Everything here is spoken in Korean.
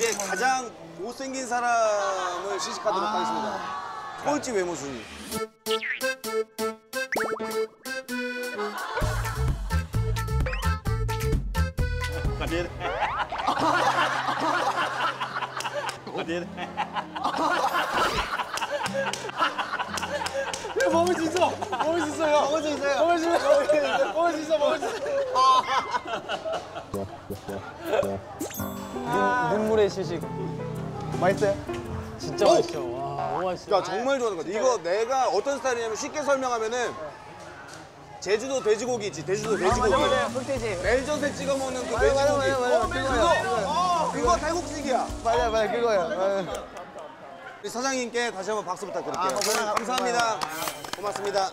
이제 가장 못생긴 사람을 시식하도록 하겠습니다. 꼴찌 외모 순위. 먹을 수 있어. 먹을 수 있어요. 먹을 수 있어요. 먹을 수 있어. 먹을 수 있어. 먹을 수 있어. 눈 물의 시식. 맛있어요? 진짜 맛있어. 와, 너무 맛있어. 그러니까 정말 좋아하는 것 같아. 이거 내가 어떤 스타일이냐면 쉽게 설명하면은 제주도 돼지고기 있지. 제주도 돼지고기. 흑돼지. 멜젓에 찍어 먹는 그 맞아, 돼지고기. 맞아, 맞아, 맞아. 그거 그거 탈국식이야. 맞아, 맞아, 그거요. 우리 사장님께 다시 한번 박수 부탁드릴게요. 아. 감사합니다. 고맙습니다.